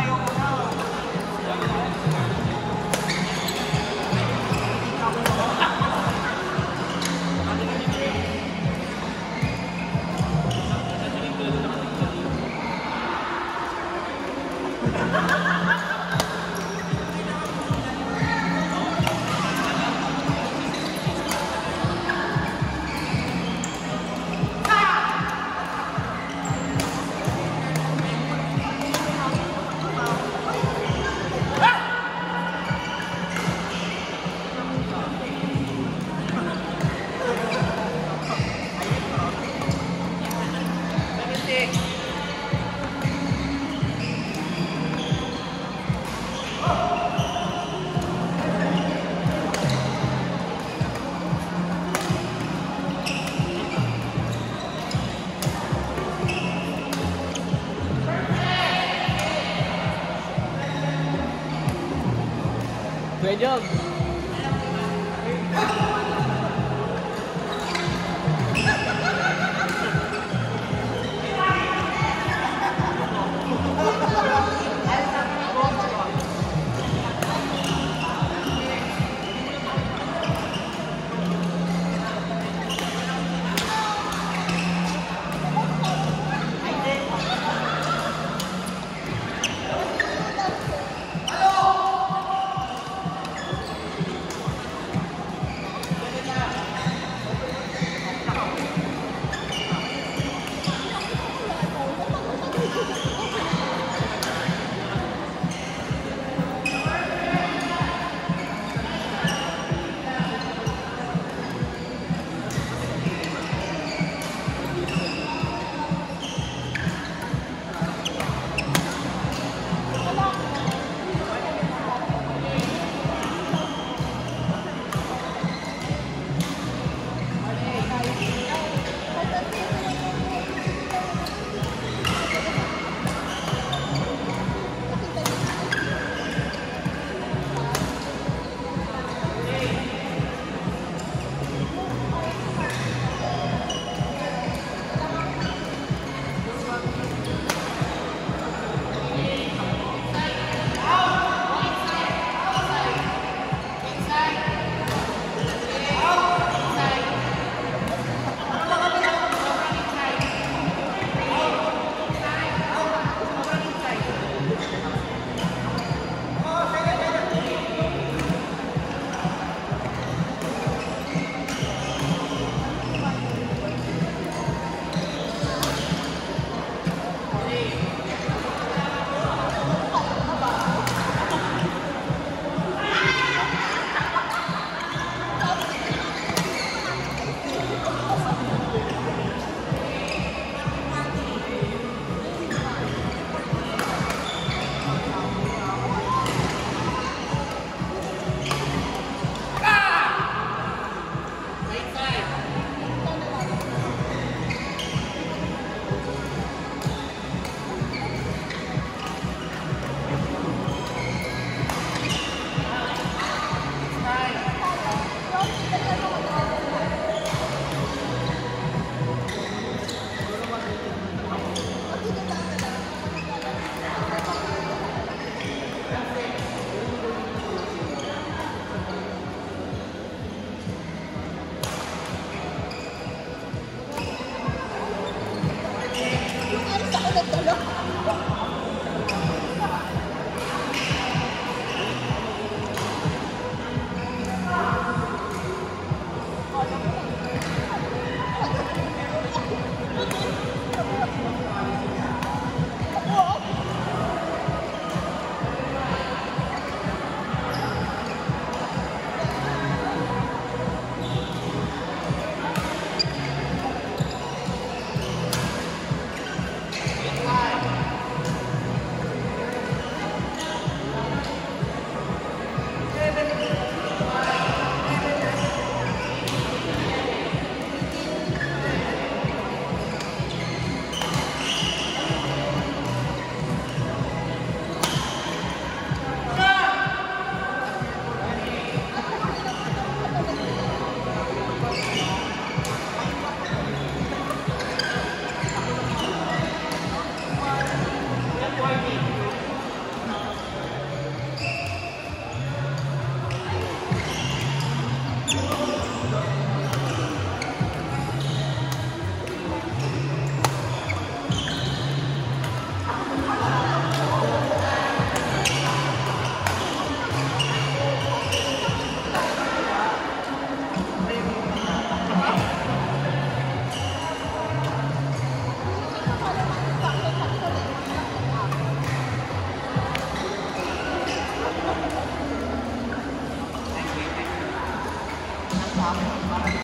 Thank you. Kuya Jog.